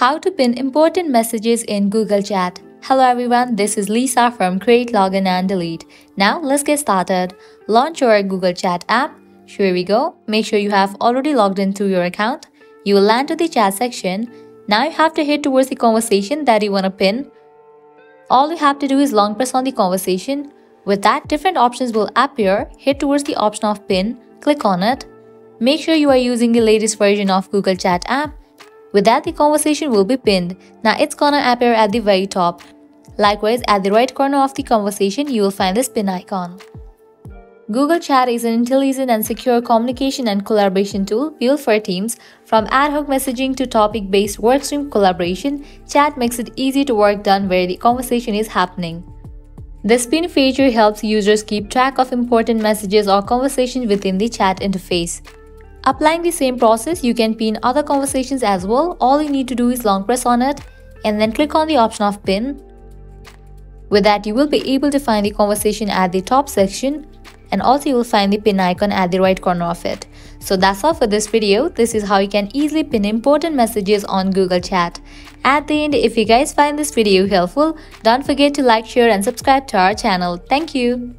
How to pin important messages in Google Chat. Hello everyone, this is Lisa from Create, Login and Delete. Now let's get started. Launch your Google Chat app. Here we go. Make sure you have already logged in through your account. You will land to the chat section. Now you have to head towards the conversation that you want to pin. All you have to do is long press on the conversation. With that, different options will appear. Head towards the option of pin, click on it. Make sure you are using the latest version of Google Chat app with that, the conversation will be pinned. Now it's gonna appear at the very top. Likewise, at the right corner of the conversation, you will find this pin icon. Google Chat is an intelligent and secure communication and collaboration tool built for teams. From ad hoc messaging to topic based workstream collaboration, Chat makes it easy to work done where the conversation is happening. This pin feature helps users keep track of important messages or conversations within the chat interface. Applying the same process, you can pin other conversations as well. All you need to do is long press on it and then click on the option of pin. With that, you will be able to find the conversation at the top section and also you will find the pin icon at the right corner of it. So that's all for this video. This is how you can easily pin important messages on Google Chat. At the end, if you guys find this video helpful, don't forget to like, share and subscribe to our channel. Thank you.